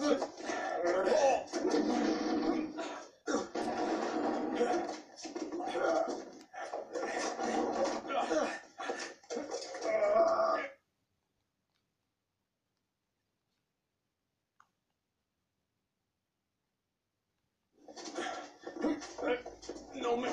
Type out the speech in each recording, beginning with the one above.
No, man.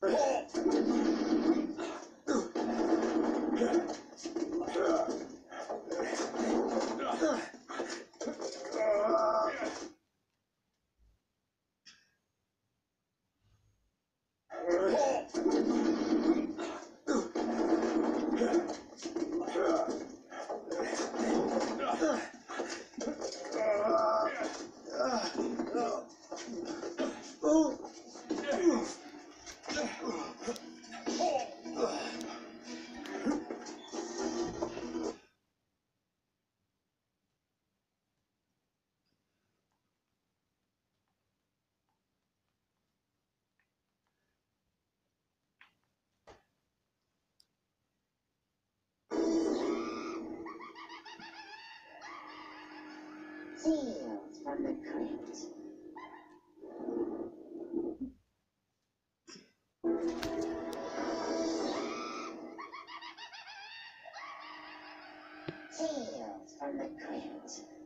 Oh! sealed from the crypt. Sealed from the crypt.